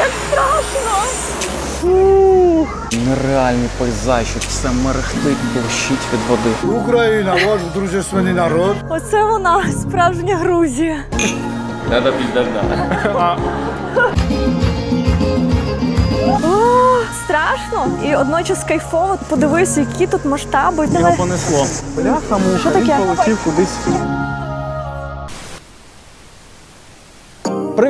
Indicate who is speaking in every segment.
Speaker 1: як страшно!
Speaker 2: Нереальний пейзаж, що все мерехтить, блищить від води.
Speaker 3: Україна, ваш дружественний народ.
Speaker 1: Оце вона, справжня Грузія.
Speaker 2: Треба піддавна.
Speaker 1: Страшно і одночас кайфово. Подивись, які тут масштаби.
Speaker 2: Його понесло. Бляха, муха, він полетів кудись.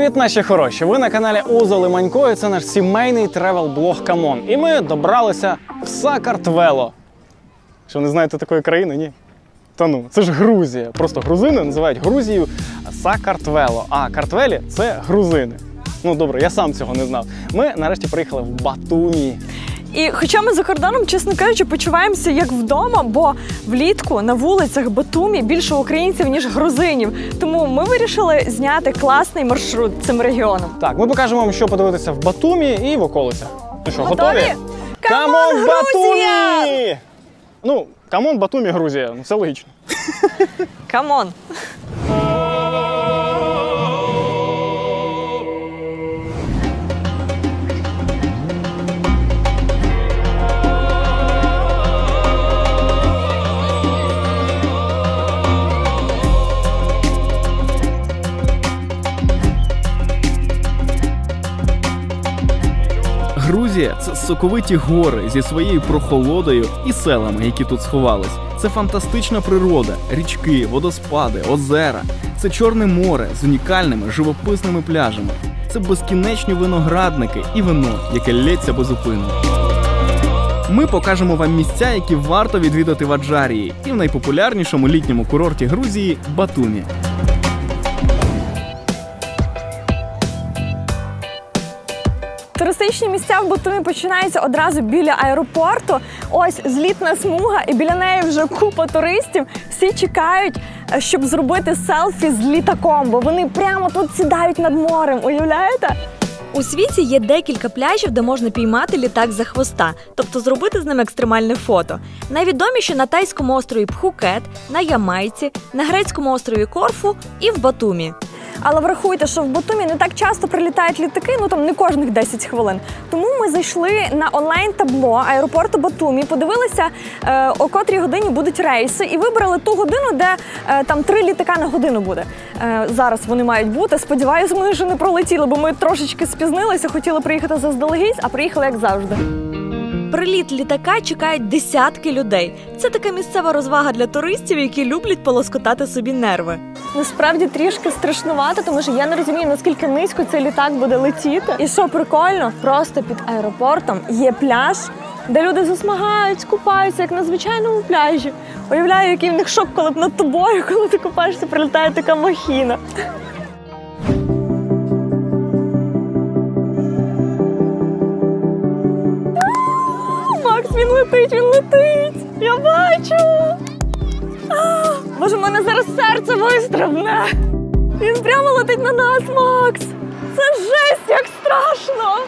Speaker 2: Привіт, наші хороші! Ви на каналі Озо Лиманько і це наш сімейний тревел-блог Камон. І ми добралися в Сакартвело. Що не знаєте такої країни? Ні? Та ну, це ж Грузія. Просто грузини називають Грузію Сакартвело. А Картвелі це грузини. Ну добре, я сам цього не знав. Ми нарешті приїхали в Батумі.
Speaker 1: І хоча ми за кордоном, чесно кажучи, почуваємося як вдома, бо влітку на вулицях Батумі більше українців ніж грузинів. Тому ми вирішили зняти класний маршрут цим регіоном.
Speaker 2: Так, ми покажемо вам, що подивитися в Батумі і в околицях. Ну що,
Speaker 1: Готові? Come on!
Speaker 2: Батумі! Ну, come on, Батумі, Грузія. Ну, це логічно.
Speaker 1: Come on!
Speaker 4: Грузія це соковиті гори зі своєю прохолодою і селами, які тут сховались. Це фантастична природа, річки, водоспади, озера. Це Чорне море з унікальними живописними пляжами. Це безкінечні виноградники і вино, яке лється безупинно. Ми покажемо вам місця, які варто відвідати в Аджарії, і в найпопулярнішому літньому курорті Грузії Батумі.
Speaker 1: Туристичні місця в Батумі починаються одразу біля аеропорту. Ось злітна смуга, і біля неї вже купа туристів. Всі чекають, е, щоб зробити селфі з літаком, бо вони прямо тут сідають над морем. Уявляєте?
Speaker 5: У світі є декілька пляжів, де можна піймати літак за хвоста, тобто зробити з ним екстремальне фото. Найвідоміші на тайському острові Пхукет, на Ямайці, на грецькому острові Корфу і в Батумі.
Speaker 1: Але врахуйте, що в Батумі не так часто прилітають літаки, ну там не кожних 10 хвилин. Тому ми зайшли на онлайн табло аеропорту Батумі, подивилися, е, о котрій годині будуть рейси, і вибрали ту годину, де е, там три літака на годину буде. Е, зараз вони мають бути. Сподіваюся, ми ще не пролетіли, бо ми трошечки спізнилися, хотіли приїхати заздалегідь, а приїхали як завжди.
Speaker 5: Приліт літака чекають десятки людей. Це така місцева розвага для туристів, які люблять полоскотати собі нерви.
Speaker 1: Насправді трішки страшнувато, тому що я не розумію, наскільки низько цей літак буде летіти. І що прикольно, просто під аеропортом є пляж, де люди засмагають, купаються, як на звичайному пляжі. Уявляю, який в них шок, коли б над тобою, коли ти купаєшся, прилітає така махіна. Він летить, він летить! Я бачу! Боже, в мене зараз серце вистрибне! Він прямо летить на нас, Макс! Це жесть, як страшно!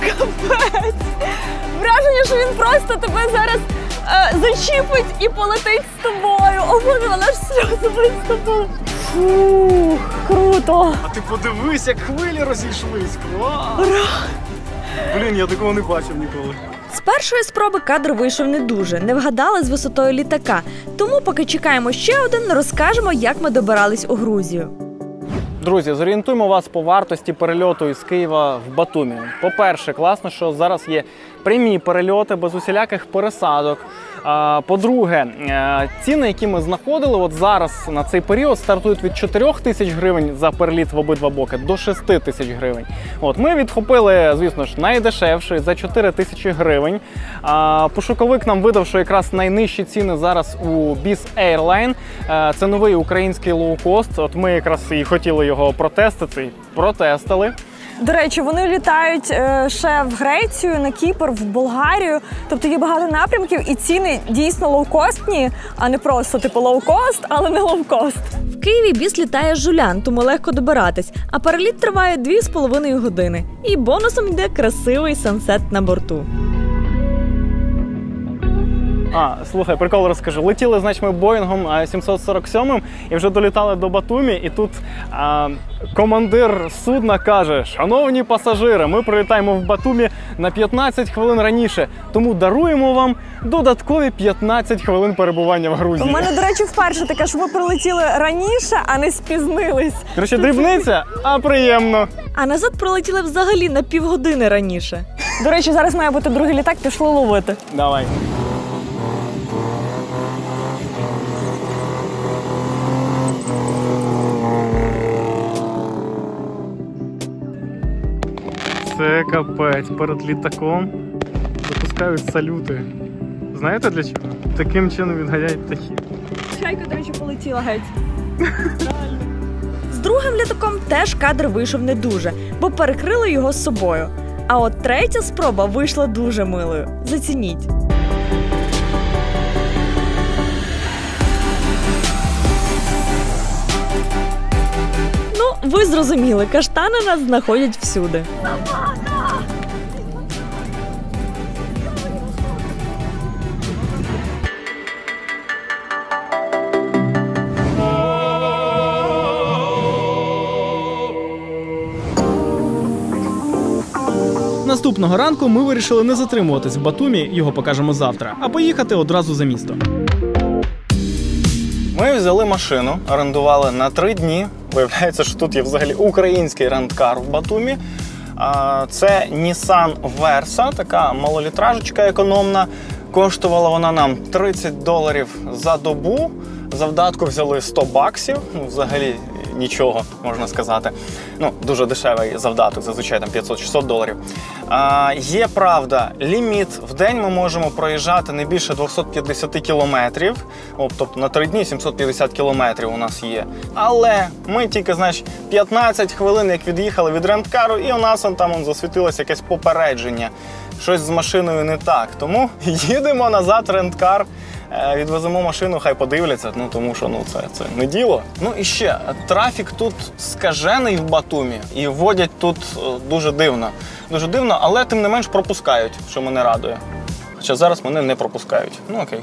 Speaker 1: Капець! Враження, що він просто тебе зараз е, зачіпить і полетить з тобою. О, Боже, вона ж сльози виступили. Фух, круто!
Speaker 2: А ти подивись, як хвилі розійшлись. Клас! Блін, я такого не бачив ніколи.
Speaker 5: З першої спроби кадр вийшов не дуже, не вгадали з висотою літака. Тому, поки чекаємо ще один, розкажемо, як ми добирались у Грузію.
Speaker 2: Друзі, зорієнтуємо вас по вартості перельоту із Києва в Батумі. По-перше, класно, що зараз є прямі перельоти без усіляких пересадок. По-друге, е, ціни, які ми знаходили, от зараз на цей період стартують від 4 тисяч гривень за переліт в обидва боки до 6 тисяч гривень. От ми відхопили, звісно ж, найдешевший за 4 тисячі гривень. Пошуковик нам видав, що якраз найнижчі ціни зараз у Bees Airline. Е, Це новий український лоукост. От ми якраз і хотіли його протестити. Протестили.
Speaker 1: До речі, вони літають е, ще в Грецію, на Кіпр, в Болгарію. Тобто є багато напрямків, і ціни дійсно лоукостні, а не просто типу лоукост, але не лоукост.
Speaker 5: В Києві біс літає жулян, тому легко добиратись, а переліт триває 2,5 години. І бонусом йде красивий сансет на борту.
Speaker 2: А, слухай, прикол розкажу. Летіли, значить, ми Боїнгом а, 747 і вже долітали до Батумі, і тут а, командир судна каже: Шановні пасажири, ми прилітаємо в Батумі на 15 хвилин раніше, тому даруємо вам додаткові 15 хвилин перебування в
Speaker 1: У мене, до речі, вперше таке, що ви прилетіли раніше, а не спізнились.
Speaker 2: Коротше, дрібниця, а приємно.
Speaker 5: А назад прилетіли взагалі на півгодини раніше.
Speaker 1: До речі, зараз має бути другий літак, пішли ловити.
Speaker 2: Давай. Це капець. Перед літаком запускають салюти. Знаєте для чого? Таким чином відганяють птахів.
Speaker 1: Чайка, до речі, полетіла геть.
Speaker 5: З другим літаком теж кадр вийшов не дуже, бо перекрили його з собою. А от третя спроба вийшла дуже милою. Зацініть. Ви зрозуміли, каштани нас знаходять всюди.
Speaker 4: Наступного ранку ми вирішили не затримуватись в Батумі, його покажемо завтра, а поїхати одразу за місто.
Speaker 2: Ми взяли машину, орендували на три дні. Виявляється, що тут є взагалі український ренткар в Батумі. Це Nissan Versa, така малолітражечка економна. Коштувала вона нам 30 доларів за добу. За вдатку взяли 100 баксів. Ну, взагалі нічого, можна сказати. Ну, дуже дешевий завдаток, зазвичай там 500-600 доларів. А, є правда, ліміт в день ми можемо проїжджати не більше 250 кілометрів. Тобто на 3 дні 750 кілометрів у нас є. Але ми тільки, знаєш, 15 хвилин, як від'їхали від ренткару, і у нас он там он, засвітилося якесь попередження. Щось з машиною не так. Тому їдемо назад, ренткар. Е, Відвеземо машину, хай подивляться, ну тому що ну це, це не діло. Ну і ще трафік тут скажений в Батумі і водять тут е, дуже дивно. Дуже дивно, але тим не менш пропускають, що мене радує. Хоча зараз мене не пропускають. Ну окей.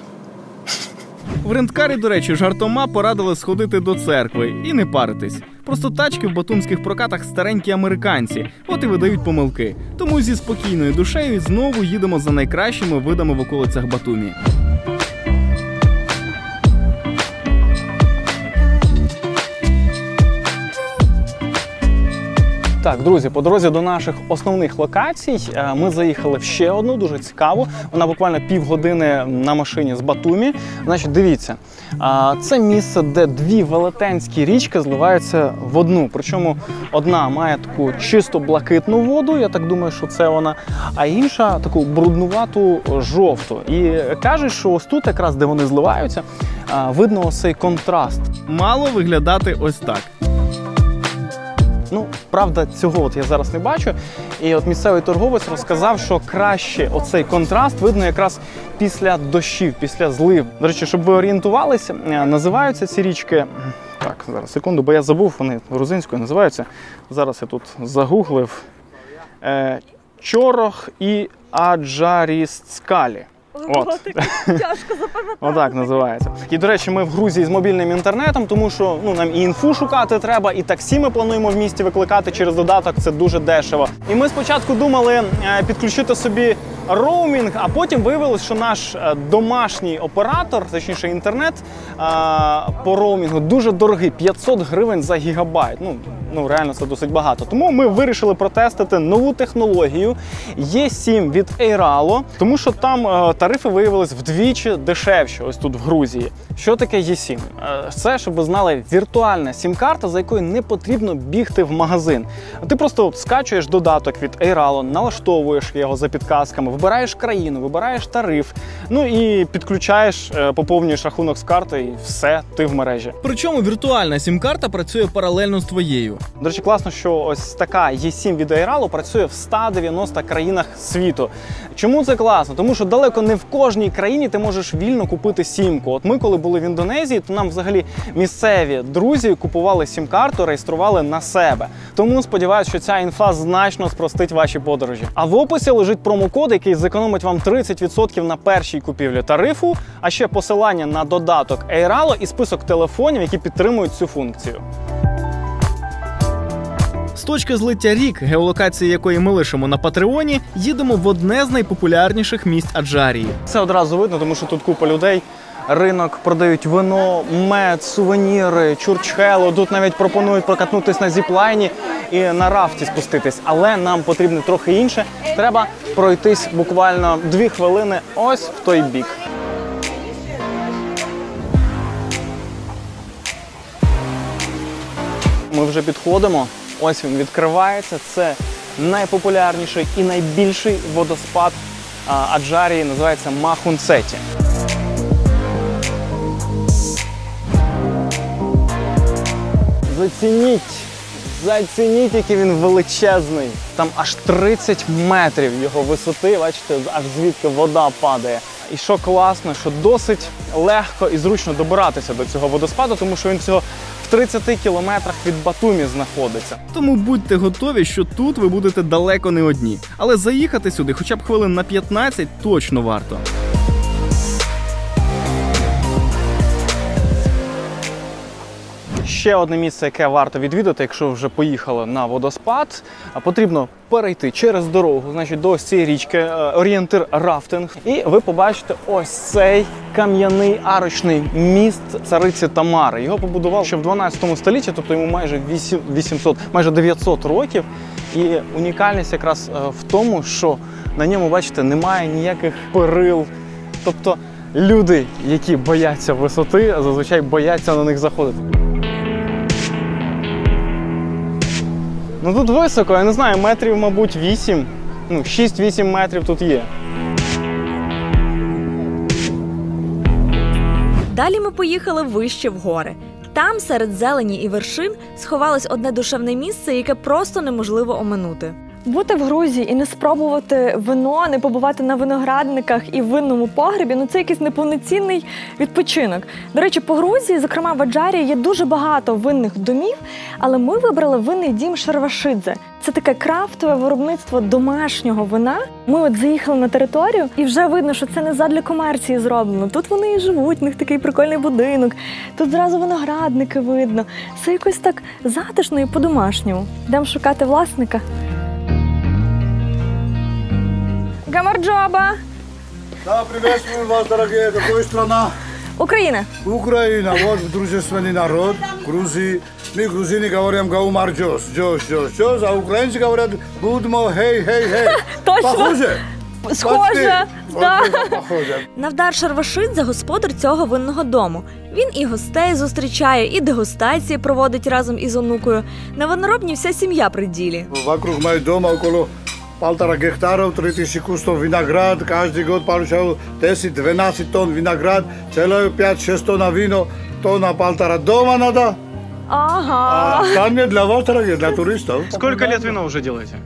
Speaker 4: В ренткарі, до речі, жартома порадили сходити до церкви і не паритись. Просто тачки в батумських прокатах старенькі американці, от і видають помилки. Тому зі спокійною душею знову їдемо за найкращими видами в околицях Батумі.
Speaker 2: Так, друзі, по дорозі до наших основних локацій е, ми заїхали в ще одну, дуже цікаву. Вона буквально півгодини на машині з Батумі. Значить, дивіться, це місце, де дві велетенські річки зливаються в одну. Причому одна має таку чисто блакитну воду, я так думаю, що це вона, а інша таку бруднувату жовту. І кажуть, що ось тут, якраз де вони зливаються, видно ось цей контраст.
Speaker 4: Мало виглядати ось так.
Speaker 2: Ну, правда, цього от я зараз не бачу. І от місцевий торговець розказав, що краще оцей контраст видно якраз після дощів, після злив. До речі, щоб ви орієнтувалися, е, називаються ці річки. Так, зараз секунду, бо я забув, вони грузинською називаються. Зараз я тут загуглив. Е, Чорох і Аджарісцкалі. От.
Speaker 1: Тяжко запам'ятати.
Speaker 2: Отак називається. І до речі, ми в Грузії з мобільним інтернетом, тому що ну нам і інфу шукати треба, і таксі ми плануємо в місті викликати через додаток. Це дуже дешево. І ми спочатку думали е, підключити собі роумінг, а потім виявилось, що наш е, домашній оператор, точніше інтернет е, по роумінгу, дуже дорогий 500 гривень за гігабайт. Ну ну реально це досить багато. Тому ми вирішили протестити нову технологію Є7 від Eiralo, тому що там е, тарифи виявились вдвічі дешевші. Ось тут в Грузії. Що таке Є7? Е, Це, щоб ви знали, віртуальна сім-карта, за якою не потрібно бігти в магазин. Ти просто скачуєш додаток від Eiralo, налаштовуєш його за підказками, вибираєш країну, вибираєш тариф, ну і підключаєш, е, поповнюєш рахунок з карти, і все, ти в мережі.
Speaker 4: Причому віртуальна сім-карта працює паралельно з твоєю.
Speaker 2: До речі, класно, що ось така Є7 від Airalo працює в 190 країнах світу. Чому це класно? Тому що далеко не в кожній країні ти можеш вільно купити сімку. От ми, коли були в Індонезії, то нам взагалі місцеві друзі купували сім-карту, реєстрували на себе. Тому сподіваюся, що ця інфа значно спростить ваші подорожі. А в описі лежить промокод, який який зекономить вам 30% на першій купівлі тарифу, а ще посилання на додаток Eiralo і список телефонів, які підтримують цю функцію.
Speaker 4: З точки злиття рік, геолокації якої ми лишимо на Патреоні, їдемо в одне з найпопулярніших місць Аджарії.
Speaker 2: Це одразу видно, тому що тут купа людей. Ринок продають вино, мед, сувеніри, чурчхелу. Тут навіть пропонують прокатнутись на зіплайні і на рафті спуститись. Але нам потрібно трохи інше. Треба пройтись буквально дві хвилини ось в той бік. Ми вже підходимо. Ось він відкривається. Це найпопулярніший і найбільший водоспад Аджарії. Називається Махунцеті. Зацініть, зацініть, який він величезний. Там аж 30 метрів його висоти. Бачите, аж звідки вода падає. І що класно, що досить легко і зручно добиратися до цього водоспаду, тому що він всього в 30 кілометрах від Батумі знаходиться.
Speaker 4: Тому будьте готові, що тут ви будете далеко не одні. Але заїхати сюди хоча б хвилин на 15 точно варто.
Speaker 2: Ще одне місце, яке варто відвідати, якщо вже поїхали на водоспад, потрібно перейти через дорогу, значить, до ось цієї річки, е, орієнтир рафтинг. І ви побачите ось цей кам'яний арочний міст цариці Тамари. Його побудував ще в 12 столітті, тобто йому майже 800, майже 900 років. І унікальність якраз е, в тому, що на ньому, бачите, немає ніяких перил. Тобто люди, які бояться висоти, зазвичай бояться на них заходити. Ну тут високо, я не знаю, метрів, мабуть, 8. Ну, 6-8 метрів тут є.
Speaker 5: Далі ми поїхали вище в гори. Там, серед зелені і вершин, сховалось одне душевне місце, яке просто неможливо оминути.
Speaker 1: Бути в Грузії і не спробувати вино, не побувати на виноградниках і винному погребі ну це якийсь неповноцінний відпочинок. До речі, по Грузії, зокрема в Аджарі, є дуже багато винних домів, але ми вибрали винний дім Шарвашидзе. Це таке крафтове виробництво домашнього вина. Ми от заїхали на територію, і вже видно, що це не задля комерції зроблено. Тут вони і живуть, у них такий прикольний будинок. Тут зразу виноградники видно. Все якось так затишно і по-домашньому. Йдемо шукати власника. Гамарджоба!
Speaker 3: Да, приветствуем вас, дорогие. Какая страна?
Speaker 1: Україна.
Speaker 3: Украина. Вот дружественный народ Грузии. Мы, грузины, говорим гаумар джос, джос, джос, джос, а украинцы говорят будмо, хей, хей, хей.
Speaker 1: Точно.
Speaker 3: Похоже?
Speaker 1: Схоже,
Speaker 3: Почти.
Speaker 1: да.
Speaker 3: Вот, Похоже.
Speaker 5: Навдар Шарвашидзе – господар цього винного дому. Він і гостей зустрічає, і дегустації проводить разом із онукою. На виноробні вся сім'я при ділі.
Speaker 3: Вокруг моего дома около полтора гектаров, 3000 кустов виноград. Каждый год получал 10-12 тонн виноград, целую 5-6 тонн вино, тонна полтора дома надо. А
Speaker 1: Ага.
Speaker 3: остальное для вас, дорогие, для туристов.
Speaker 2: Сколько лет вино уже делаете?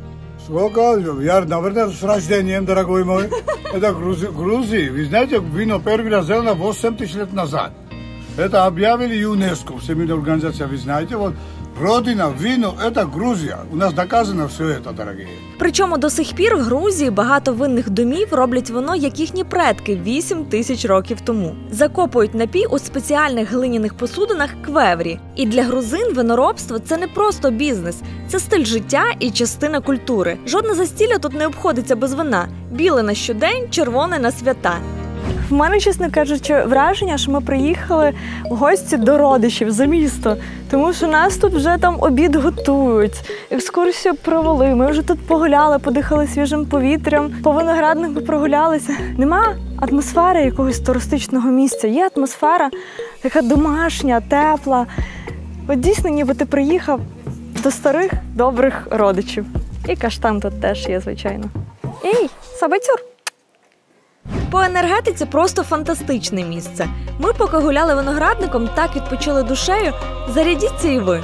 Speaker 3: Сколько? Я, наверное, с рождением, дорогой мой. Это Грузи- Грузии. Вы знаете, вино первый раз сделано 8 тысяч лет назад. Это объявили ЮНЕСКО, Всемирная организация, вы знаете. Вот родина, вино, это Грузия. У нас доказано все это, дорогие.
Speaker 5: Причому до сих пір в Грузії багато винних домів роблять вино, як їхні предки 8 тисяч років тому. Закопують напій у спеціальних глиняних посудинах квеврі. І для грузин виноробство це не просто бізнес, це стиль життя і частина культури. Жодне застілля тут не обходиться без вина. Біле на щодень, червоне на свята.
Speaker 1: В мене, чесно кажучи, враження, що ми приїхали в гості до родичів за місто, тому що нас тут вже там обід готують, екскурсію провели. Ми вже тут погуляли, подихали свіжим повітрям, по винограднику прогулялися. Нема атмосфери якогось туристичного місця. Є атмосфера така домашня, тепла. От дійсно, ніби ти приїхав до старих добрих родичів. І каштан тут теж є, звичайно. Ей, сабацюр!
Speaker 5: По енергетиці просто фантастичне місце. Ми, поки гуляли виноградником, так відпочили душею. Зарядіться і ви.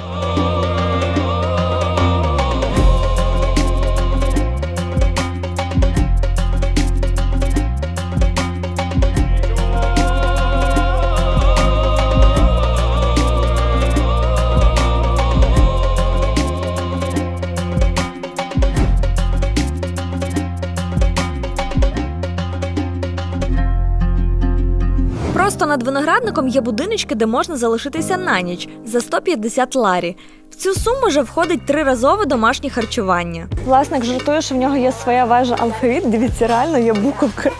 Speaker 5: Над виноградником є будиночки, де можна залишитися на ніч за 150 ларі. В цю суму вже входить триразове домашнє харчування.
Speaker 1: Власник жартує, що в нього є своя вежа алфавіт. Дивіться, реально є буковки.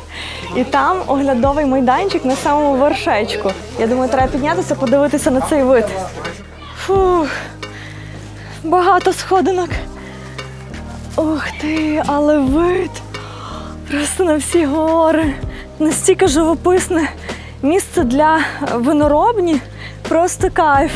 Speaker 1: І там оглядовий майданчик на самому вершечку. Я думаю, треба піднятися, подивитися на цей вид. Фух, багато сходинок. Ух ти, але вид! Просто на всі гори. Настільки живописне місце для виноробні. Просто кайф.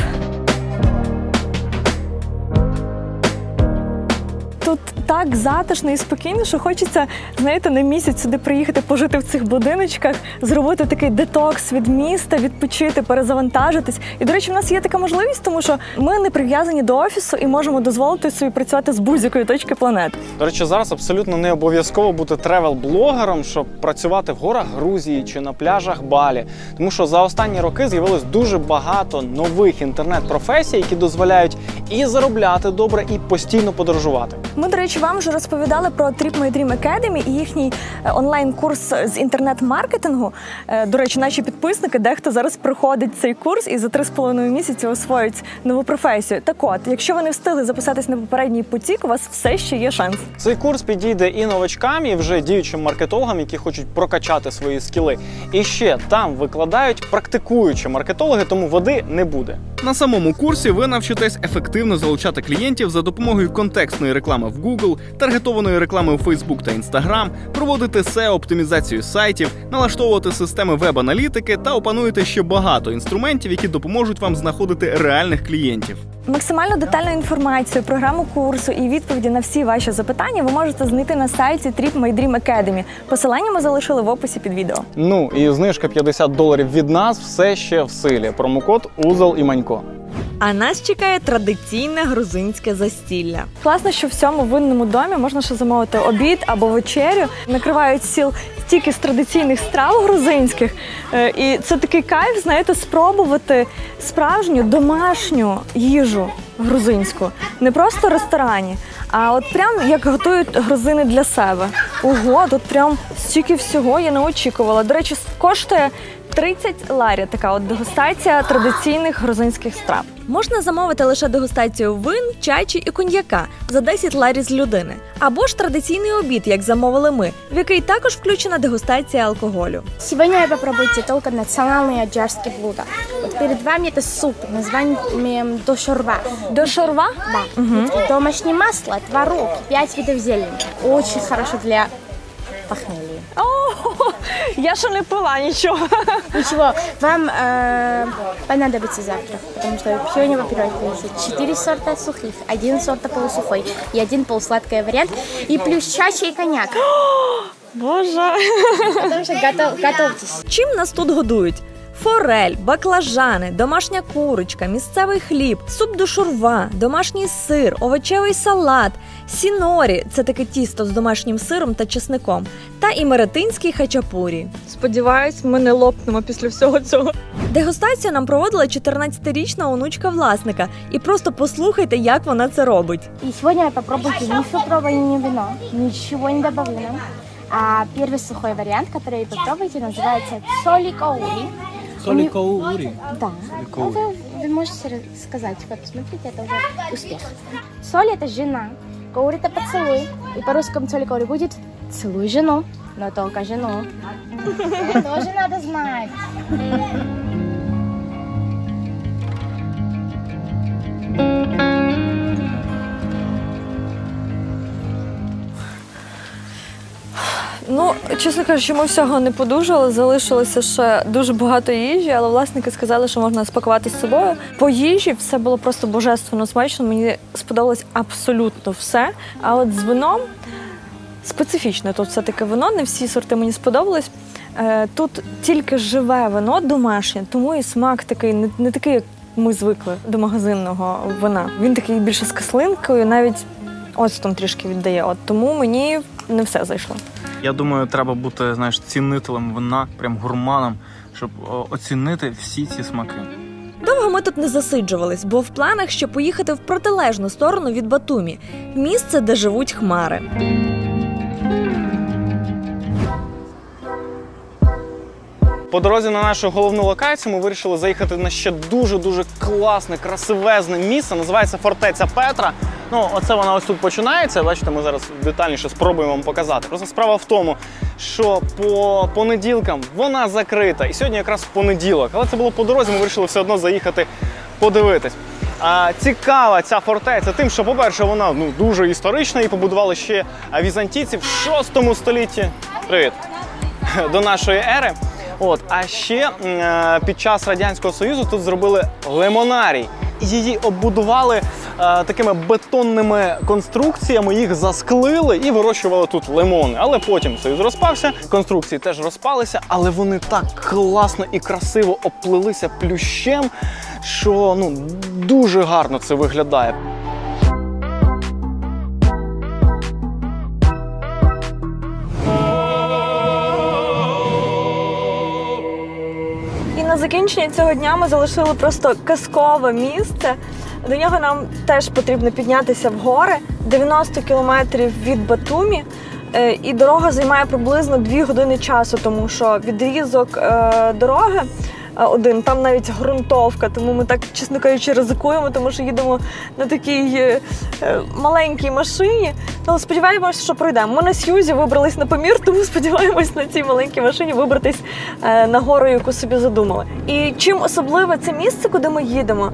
Speaker 1: Так затишно і спокійно, що хочеться, знаєте, на місяць сюди приїхати, пожити в цих будиночках, зробити такий детокс від міста, відпочити, перезавантажитись. І, до речі, в нас є така можливість, тому що ми не прив'язані до офісу і можемо дозволити собі працювати з будь-якої точки планети.
Speaker 2: До речі, зараз абсолютно не обов'язково бути тревел-блогером, щоб працювати в горах Грузії чи на пляжах Балі. Тому що за останні роки з'явилось дуже багато нових інтернет-професій, які дозволяють і заробляти добре, і постійно подорожувати.
Speaker 1: Ми, до речі, вам вже розповідали про Trip My Dream Academy і їхній е, онлайн-курс з інтернет-маркетингу. Е, До речі, наші підписники, дехто зараз проходить цей курс і за три з половиною місяці освоїть нову професію. Так от, якщо ви не встигли записатись на попередній потік, у вас все ще є шанс.
Speaker 2: Цей курс підійде і новачкам, і вже діючим маркетологам, які хочуть прокачати свої скіли. І ще там викладають практикуючі маркетологи, тому води не буде.
Speaker 4: На самому курсі ви навчитесь ефективно залучати клієнтів за допомогою контекстної реклами в Google, таргетованої реклами у Facebook та Instagram, проводити SEO-оптимізацію сайтів, налаштовувати системи веб-аналітики та опануєте ще багато інструментів, які допоможуть вам знаходити реальних клієнтів.
Speaker 1: Максимально детальну інформацію, програму курсу і відповіді на всі ваші запитання ви можете знайти на сайті Trip My Dream Academy. Посилання ми залишили в описі під відео.
Speaker 2: Ну і знижка 50 доларів від нас все ще в силі. Промокод Узел і Манько.
Speaker 5: А нас чекає традиційне грузинське застілля.
Speaker 1: Класно, що в цьому винному домі можна ще замовити обід або вечерю. Накривають стіл стільки з традиційних страв грузинських. Е, І це такий кайф, знаєте, спробувати справжню домашню їжу грузинську. Не просто в ресторані, а от прям як готують грузини для себе. Ого, тут прям стільки всього я не очікувала. До речі, коштує 30 ларі така от дегустація традиційних грузинських страв.
Speaker 5: Можна замовити лише дегустацію вин, чайчі і коньяка за 10 ларі з людини, або ж традиційний обід, як замовили ми, в який також включена дегустація алкоголю.
Speaker 6: Сегодня вы попробуете только национальные аджарские блюда. Вот перед вами это суп, названием дошурва.
Speaker 1: До шарва?
Speaker 6: Да. Домашнее масло, творог, 5 видов зелени. Очень хорошо для похмелья.
Speaker 1: О, я ще не пила нічого.
Speaker 6: Ничего, вам э, понадобится завтра, потому что сегодня, во-первых, 4 сорта сухих, один сорт полусухой и один полусладкий вариант, и плюс чача и коньяк.
Speaker 1: Боже.
Speaker 6: Потому что готов, готовьтесь.
Speaker 5: Чим нас тут годують? Форель, баклажани, домашня курочка, місцевий хліб, суп до шурва, домашній сир, овочевий салат, сінорі це таке тісто з домашнім сиром та чесником, та імеретинський хачапурі.
Speaker 1: Сподіваюсь, ми не лопнемо після всього цього.
Speaker 5: Дегустацію нам проводила 14-річна онучка власника, і просто послухайте, як вона це робить.
Speaker 6: И сегодня вы попробуйте не фильтрованное не вино, ничего не добавлено. А первый сухой вариант, который вы попробуете, называется соли Каури. Соли каури? Да. Это вы можете сказать, вот смотрите, это уже успех. Соль это жена, каури это поцелуй. И по-русскому соли каури будет целуй жену, но только жену. Это тоже надо знать.
Speaker 1: Ну, чесно кажучи, ми всього не подужали, залишилося ще дуже багато їжі, але власники сказали, що можна спакувати з собою. По їжі все було просто божественно смачно. Мені сподобалось абсолютно все. А от з вином специфічне тут все-таки вино, не всі сорти мені сподобались. Е, Тут тільки живе вино домашнє, тому і смак такий, не, не такий, як ми звикли до магазинного вина. Він такий більше з кислинкою, навіть оцтом трішки віддає. От тому мені не все зайшло.
Speaker 2: Я думаю, треба бути знаєш, цінителем вина, прям гурманом, щоб оцінити всі ці смаки.
Speaker 5: Довго ми тут не засиджувались, бо в планах ще поїхати в протилежну сторону від Батумі, місце, де живуть хмари.
Speaker 2: По дорозі на нашу головну локацію ми вирішили заїхати на ще дуже-дуже класне, красивезне місце. Називається Фортеця Петра. Ну, оце вона ось тут починається. Бачите, ми зараз детальніше спробуємо вам показати. Просто справа в тому, що по понеділкам вона закрита. І сьогодні якраз понеділок. Але це було по дорозі, ми вирішили все одно заїхати подивитись. А, цікава ця фортеця тим, що, по-перше, вона ну, дуже історична і побудували ще візантійці в 6 столітті. Привіт! До нашої ери. От, а ще е, під час Радянського Союзу тут зробили лимонарій. Її оббудували е, такими бетонними конструкціями, їх засклили і вирощували тут лимони. Але потім союз розпався, конструкції теж розпалися, але вони так класно і красиво оплилися плющем, що ну дуже гарно це виглядає.
Speaker 1: На закінчення цього дня ми залишили просто казкове місце. До нього нам теж потрібно піднятися в гори 90 кілометрів від Батумі. Е, І дорога займає приблизно 2 години часу, тому що відрізок е, дороги один, там навіть ґрунтовка, тому ми так, чесно кажучи, ризикуємо, тому що їдемо на такій е, е, маленькій машині. Ну, сподіваємося, що пройдемо. Ми на Сьюзі вибрались на помір, тому сподіваємось на цій маленькій машині вибратись е, на гору, яку собі задумали. І чим особливе це місце, куди ми їдемо?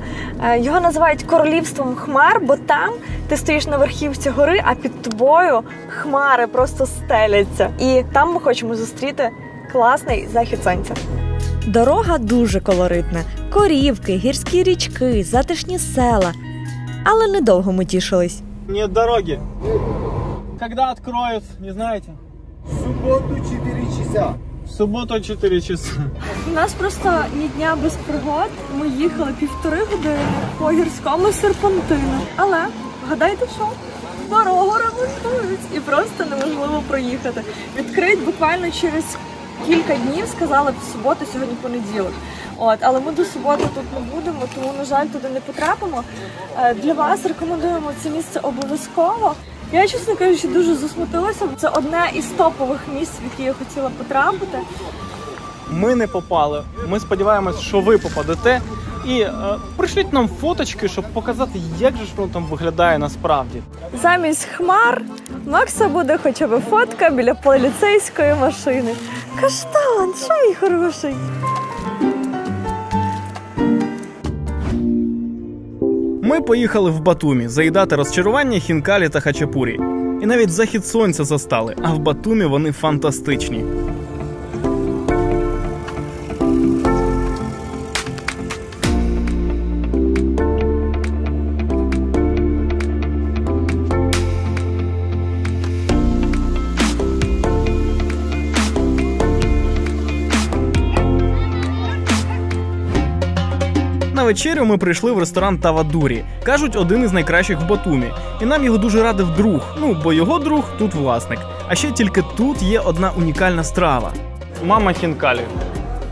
Speaker 1: Його називають королівством хмар, бо там ти стоїш на верхівці гори, а під тобою хмари просто стеляться. І там ми хочемо зустріти класний захід сонця.
Speaker 5: Дорога дуже колоритна: корівки, гірські річки, затишні села. Але недовго ми тішились.
Speaker 2: Нет дороги. Когда откроют, не знаете?
Speaker 7: В субботу 4 часа.
Speaker 2: В субботу 4 часа.
Speaker 1: У нас просто ні дня без пригод. Ми їхали півтори години по гірському серпантину. Але гадайте що? Дорогу ремонтують і просто неможливо проїхати. Відкриють буквально через кілька днів, сказали в суботу, сьогодні понеділок. От, але ми до суботи тут не будемо, тому на жаль туди не потрапимо. Е, Для вас рекомендуємо це місце обов'язково. Я, чесно кажучи, дуже засмутилася. Це одне із топових місць, в які я хотіла потрапити.
Speaker 2: Ми не попали. Ми сподіваємось, що ви попадете. І е, пришліть нам фоточки, щоб показати, як же ж воно там виглядає насправді.
Speaker 1: Замість хмар Макса буде хоча б фотка біля поліцейської машини. Каштан, що мій хороший.
Speaker 4: Ми поїхали в Батумі заїдати розчарування хінкалі та хачапурі. І навіть захід сонця застали, а в Батумі вони фантастичні. Вечерю ми прийшли в ресторан Тавадурі. Кажуть, один із найкращих в Батумі. І нам його дуже радив друг. Ну, бо його друг тут власник. А ще тільки тут є одна унікальна страва.
Speaker 2: Мама Хінкалі.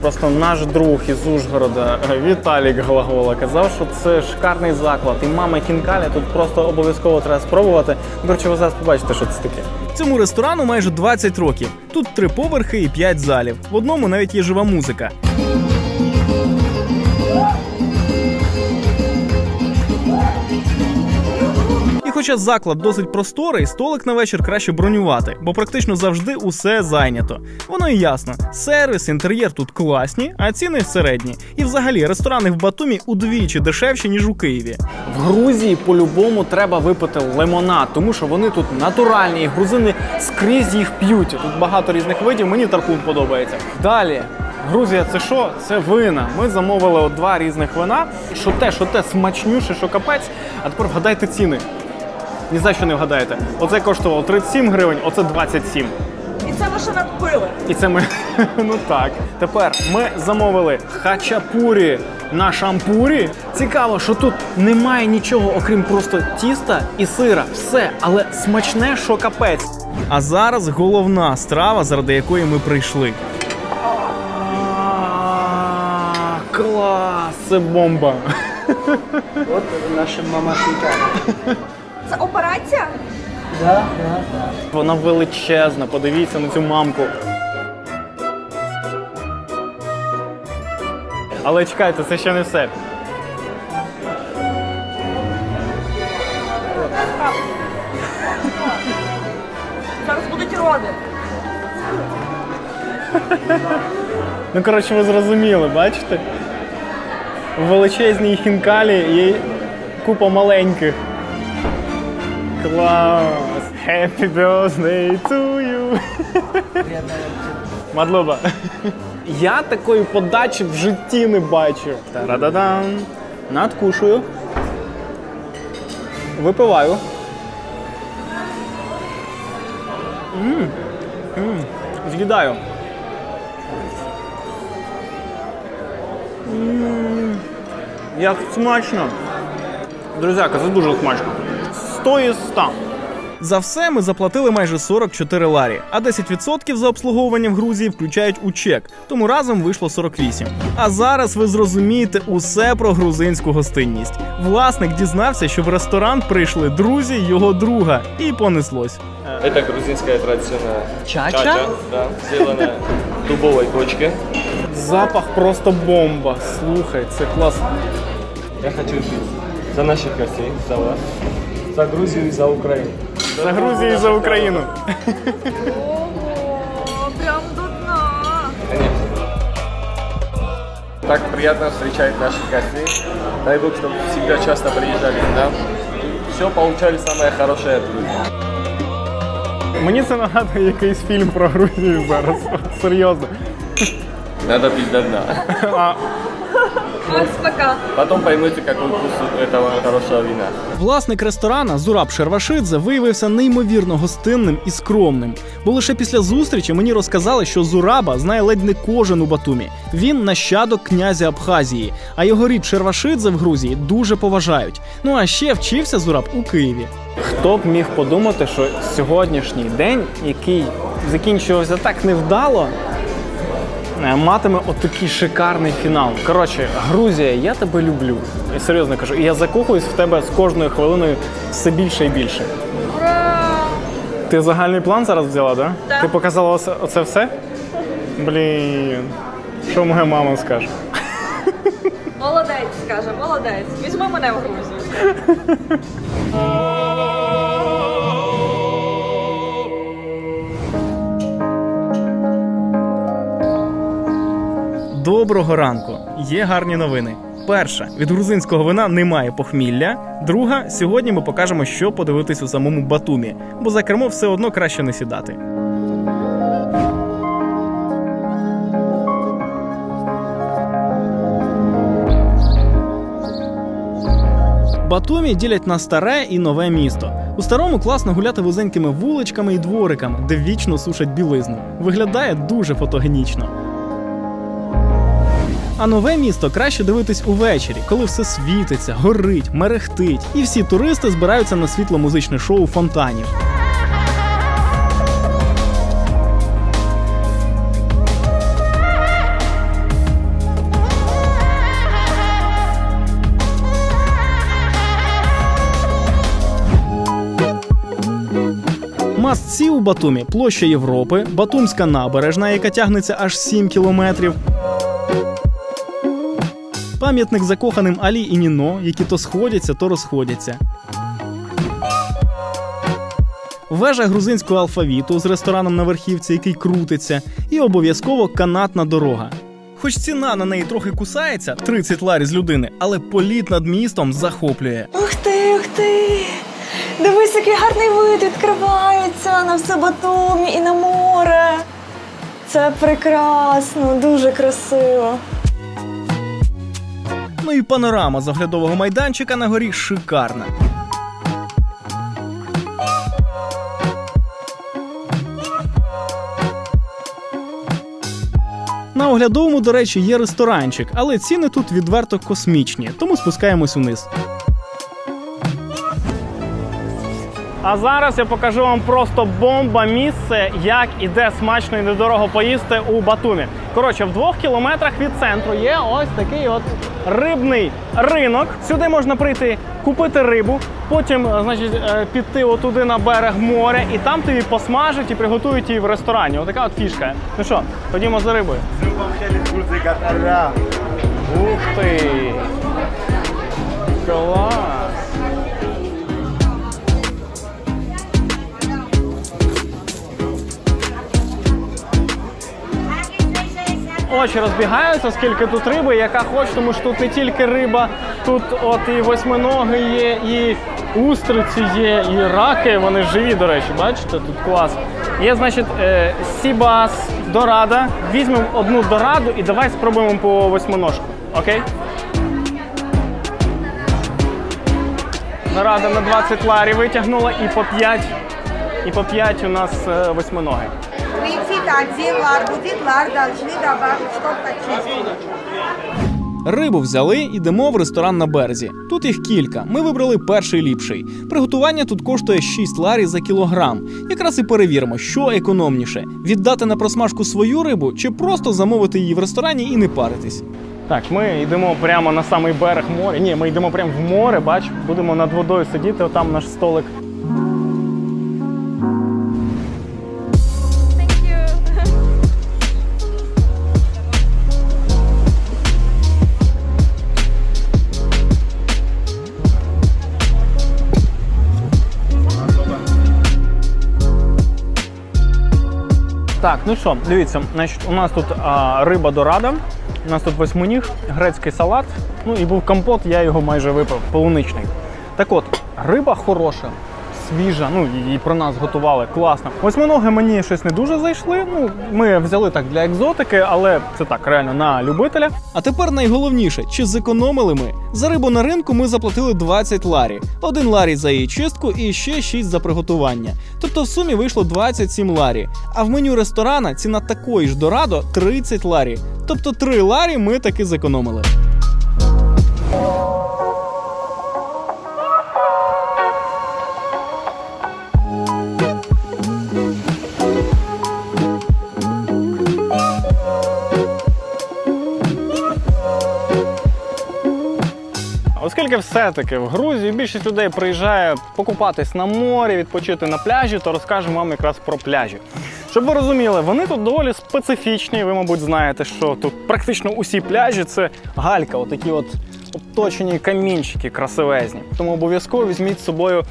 Speaker 2: Просто наш друг із Ужгорода е, Віталік Глагола казав, що це шикарний заклад. І мама Хінкалі тут просто обов'язково треба спробувати. До речі, ви зараз побачите, що це таке.
Speaker 4: Цьому ресторану майже 20 років. Тут три поверхи і п'ять залів. В одному навіть є жива музика. Хоча заклад досить просторий, столик на вечір краще бронювати, бо практично завжди усе зайнято. Воно і ясно. Сервіс, інтер'єр тут класні, а ціни середні. І взагалі ресторани в Батумі удвічі дешевші, ніж у Києві.
Speaker 2: В Грузії по-любому треба випити лимонад, тому що вони тут натуральні, і грузини скрізь їх п'ють. Тут багато різних видів. Мені тархун подобається. Далі. Грузія це що? Це вина. Ми замовили от два різних вина. Що те, що те смачнюше, що капець. А тепер вгадайте ціни. Ні за що не вгадаєте. Оце коштувало 37 гривень, оце 27.
Speaker 1: І це ви ще надпили.
Speaker 2: І це ми. ну так. Тепер ми замовили хачапурі на шампурі. Цікаво, що тут немає нічого, окрім просто тіста і сира. Все, але смачне, що капець.
Speaker 4: А зараз головна страва, заради якої ми прийшли.
Speaker 2: А, Клас, це бомба.
Speaker 7: Вот наша мама Хинкали.
Speaker 1: Це операція?
Speaker 7: Да, да, да.
Speaker 2: Вона величезна. Подивіться на цю мамку. Але чекайте, це ще не все.
Speaker 1: Зараз будуть роди.
Speaker 2: Ну, коротше, ви зрозуміли, бачите? В величезній хінкалі є купа маленьких. Клас! Happy birthday to you! Мадлоба. Я такої подачі в житті не бачив. Та-ра-да-дам. Надкушую. Випиваю. З'їдаю. Як смачно. Друзяка, це дуже смачно. 100 із 100.
Speaker 4: За все ми заплатили майже 44 ларі, а 10% за обслуговування в Грузії включають у чек, тому разом вийшло 48. А зараз ви зрозумієте усе про грузинську гостинність. Власник дізнався, що в ресторан прийшли друзі його друга, і понеслось.
Speaker 8: Это грузинская традиционная чача, да, сделанная в дубовой бочке.
Speaker 2: Запах просто бомба. Слухай, це клас.
Speaker 8: Я хочу пить за наших гостей, за вас, за Грузию и за Украину.
Speaker 2: За Грузію і за Україну.
Speaker 1: Прям до дна.
Speaker 8: Конечно. Так приятно встречать наших гостей. Дай Бог, чтобы всегда часто приезжали к нам. Все получали самое хорошее от Грузии.
Speaker 2: Мені це нагадує якийсь фільм про Грузію зараз. От, серйозно.
Speaker 8: Надо пить до дна.
Speaker 1: Макс, пока.
Speaker 8: Потом поймете, какой вкус этого хорошего вина.
Speaker 4: Власник ресторана Зураб Шервашидзе виявився неймовірно гостинним і скромним. Бо лише після зустрічі мені розказали, що Зураба знає ледь не кожен у Батумі. Він нащадок князя Абхазії, а його рід Шервашидзе в Грузії дуже поважають. Ну а ще вчився Зураб у Києві.
Speaker 2: Хто б міг подумати, що сьогоднішній день, який закінчувався так невдало, матиме отакий шикарний фінал. Коротше, Грузія, я тебе люблю. І серйозно кажу, і я закохуюсь в тебе з кожною хвилиною все більше і більше. Ти загальний план зараз взяла, да?
Speaker 1: Так.
Speaker 2: Ти показала оце, оце все? Блін. Що моя мама скаже?
Speaker 1: Молодець, скаже, молодець. Візьми мене в Грузію.
Speaker 4: Доброго ранку! Є гарні новини. Перша від грузинського вина немає похмілля. Друга сьогодні ми покажемо, що подивитись у самому Батумі, бо за кермо все одно краще не сідати. Батумі ділять на старе і нове місто. У старому класно гуляти вузенькими вуличками і двориками, де вічно сушать білизну. Виглядає дуже фотогенічно. А нове місто краще дивитись увечері, коли все світиться, горить, мерехтить, і всі туристи збираються на світло-музичне шоу фонтанів. Мастці у Батумі площа Європи, Батумська набережна, яка тягнеться аж 7 кілометрів. Пам'ятник закоханим Алі і Ніно, які то сходяться, то розходяться. Вежа грузинського алфавіту з рестораном на верхівці, який крутиться, і обов'язково канатна дорога. Хоч ціна на неї трохи кусається 30 ларі з людини, але політ над містом захоплює.
Speaker 1: Ух ти, ух ти! Дивись, який гарний вид відкривається на все Батумі і на море. Це прекрасно, дуже красиво.
Speaker 4: Ну і панорама з оглядового майданчика на горі шикарна. На оглядовому, до речі, є ресторанчик, але ціни тут відверто космічні, тому спускаємось униз.
Speaker 2: А зараз я покажу вам просто бомба місце, як і де смачно і недорого поїсти у Батумі. Коротше, в двох кілометрах від центру є ось такий от рибний ринок. Сюди можна прийти, купити рибу, потім, е, значить, е, піти отуди на берег моря, і там тобі посмажать і приготують її в ресторані. Отака от фішка. Ну що, ходімо за рибою. Ух ти! Клас! Очі розбігаються, скільки тут риби, яка хоч, тому що тут не тільки риба, тут от і восьминоги є, і устриці є, і раки, вони живі, до речі, бачите, тут клас. Є, значить, е, сібас, дорада. Візьмемо одну дораду і давай спробуємо по восьминожку. Окей? Дорада на 20 ларів витягнула і по 5, і по 5 у нас е, восьминоги.
Speaker 9: 31 лар, будет лар, должны добавить что-то чистое.
Speaker 4: Рибу взяли, ідемо в ресторан на березі. Тут їх кілька. Ми вибрали перший ліпший. Приготування тут коштує 6 ларі за кілограм. Якраз і перевіримо, що економніше: віддати на просмажку свою рибу чи просто замовити її в ресторані і не паритись.
Speaker 2: Так, ми йдемо прямо на самий берег моря. Ні, ми йдемо прямо в море, бач, будемо над водою сидіти, отам наш столик. Так, ну що, дивіться, значить, у нас тут а, риба дорада, у нас тут восьминіг, грецький салат, ну і був компот, я його майже випив, полуничний. Так от, риба хороша, свіжа, ну її про нас готували, класно. Восьминоги мені щось не дуже зайшли. Ну, ми взяли так для екзотики, але це так, реально на любителя.
Speaker 4: А тепер найголовніше, чи зекономили ми? За рибу на ринку ми заплатили 20 ларі. Один ларі за її чистку і ще 6 за приготування. Тобто в сумі вийшло 27 ларі. А в меню ресторана ціна такої ж дорадо 30 ларі. Тобто 3 ларі ми таки зекономили.
Speaker 2: Оскільки все-таки в Грузію більшість людей приїжджає покупатись на морі, відпочити на пляжі, то розкажемо вам якраз про пляжі. Щоб ви розуміли, вони тут доволі специфічні. Ви, мабуть, знаєте, що тут практично усі пляжі це галька, отакі от обточені камінчики красивезні. Тому обов'язково візьміть з собою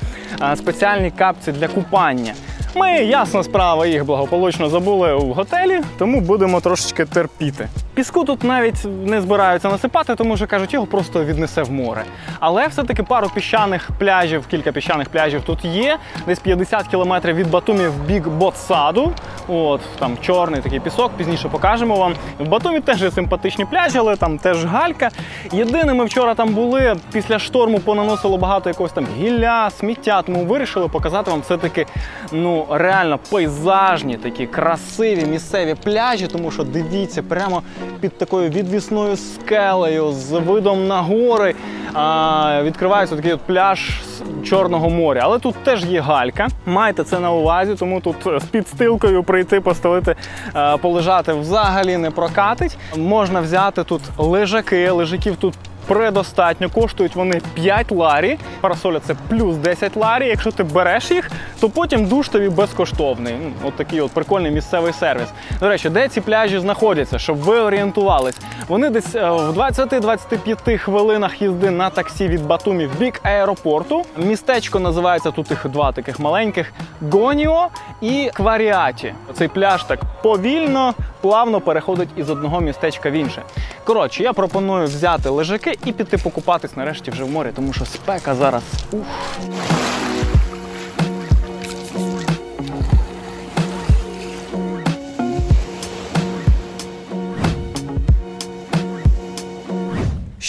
Speaker 2: спеціальні капці для купання. Ми, ясна справа, їх благополучно забули у готелі, тому будемо трошечки терпіти. Піску тут навіть не збираються насипати, тому що кажуть, його просто віднесе в море. Але все-таки пару піщаних пляжів, кілька піщаних пляжів тут є. Десь 50 кілометрів від Батумі в бік Ботсаду. От там чорний такий пісок, пізніше покажемо вам. В Батумі теж є симпатичні пляжі, але там теж галька. Єдине, ми вчора там були, після шторму понаносило багато якогось там гілля, сміття. Тому вирішили показати вам все-таки ну реально пейзажні, такі красиві місцеві пляжі, тому що дивіться, прямо під такою відвісною скелею з видом на гори а, відкривається такий от пляж Чорного моря. Але тут теж є галька. Майте це на увазі, тому тут з підстилкою прийти, постелити, е, полежати взагалі не прокатить. Можна взяти тут лежаки, лежаків тут. Предостатньо коштують вони 5 ларі. Парасоля це плюс 10 ларі. Якщо ти береш їх, то потім душ тобі безкоштовний. От такий от прикольний місцевий сервіс. До речі, де ці пляжі знаходяться, щоб ви орієнтувались? Вони десь е, в 20-25 хвилинах їзди на таксі від Батумі в бік аеропорту. Містечко називається тут їх два таких маленьких Гоніо і Кваріаті. Цей пляж так повільно, плавно переходить із одного містечка в інше. Коротше, я пропоную взяти лежаки і піти покупатись нарешті вже в морі, тому що спека зараз. Ух.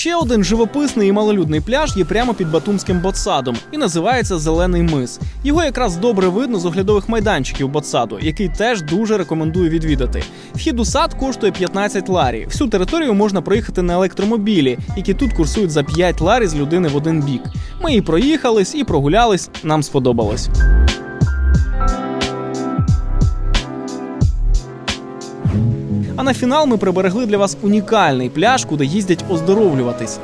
Speaker 4: Ще один живописний і малолюдний пляж є прямо під Батумським ботсадом і називається Зелений мис. Його якраз добре видно з оглядових майданчиків ботсаду, який теж дуже рекомендую відвідати. Вхід у сад коштує 15 ларі. Всю територію можна проїхати на електромобілі, які тут курсують за 5 ларі з людини в один бік. Ми і проїхались, і прогулялись. Нам сподобалось. А на фінал ми приберегли для вас унікальний пляж, куди їздять оздоровлюватись.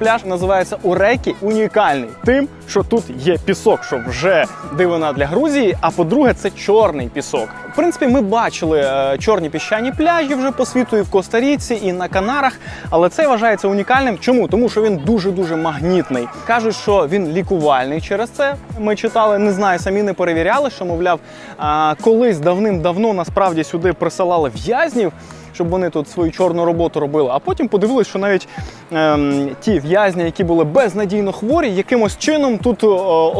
Speaker 2: Пляж називається Урекі унікальний. Тим, що тут є пісок, що вже дивина для Грузії. А по-друге, це чорний пісок. В принципі, ми бачили е, чорні піщані пляжі вже по світу і в Коста-Ріці, і на Канарах. Але цей вважається унікальним. Чому? Тому що він дуже дуже магнітний. Кажуть, що він лікувальний через це. Ми читали, не знаю, самі не перевіряли, що мовляв, а, колись давним-давно насправді сюди присилали в'язнів. Щоб вони тут свою чорну роботу робили, а потім подивилися, що навіть ем, ті в'язні, які були безнадійно хворі, якимось чином тут е,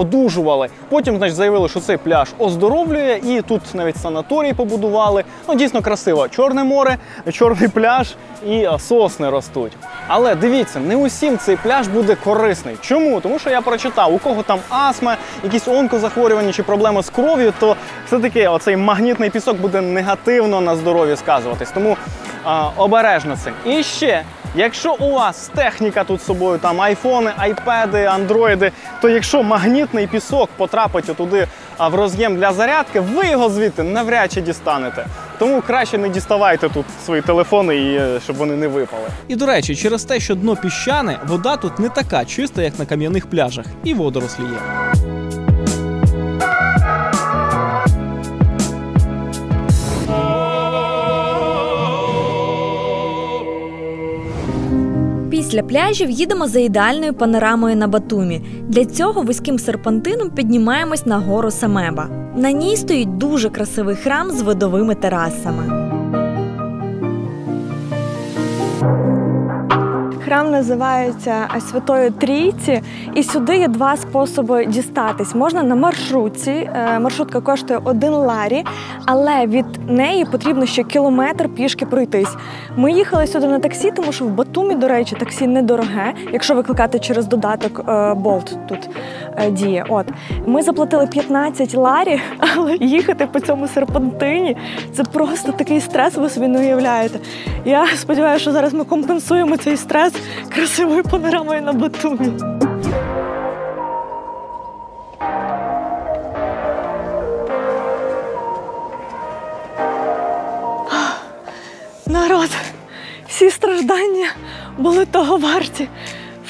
Speaker 2: одужували. Потім, значить, заявили, що цей пляж оздоровлює, і тут навіть санаторій побудували. Ну дійсно красиво. Чорне море, чорний пляж і е, сосни ростуть. Але дивіться, не усім цей пляж буде корисний. Чому? Тому що я прочитав, у кого там астма, якісь онкозахворювання чи проблеми з кров'ю, то все-таки оцей магнітний пісок буде негативно на здоров'ї сказуватись. Тому а, обережно цим. І ще. Якщо у вас техніка тут з собою, там айфони, айпеди, андроїди, то якщо магнітний пісок потрапить туди в роз'єм для зарядки, ви його звідти навряд чи дістанете. Тому краще не діставайте тут свої телефони, і, е, щоб вони не випали.
Speaker 4: І до речі, через те, що дно піщане, вода тут не така чиста, як на кам'яних пляжах, і водорослі є.
Speaker 5: Після пляжів їдемо за ідеальною панорамою на Батумі. Для цього вузьким серпантином піднімаємось на гору Самеба. На ній стоїть дуже красивий храм з видовими терасами.
Speaker 1: Храм називається Святої Трійці, і сюди є два способи дістатись. Можна на маршрутці. е, Маршрутка коштує один ларі, але від неї потрібно ще кілометр пішки пройтись. Ми їхали сюди на таксі, тому що в Батумі, до речі, таксі недороге, якщо викликати через додаток е, Bolt тут е, діє. От ми заплатили 15 ларі, але їхати по цьому серпантині це просто такий стрес, ви собі не уявляєте. Я сподіваюся, що зараз ми компенсуємо цей стрес красивою панорамою на Батумі. Народ, всі страждання були того варті.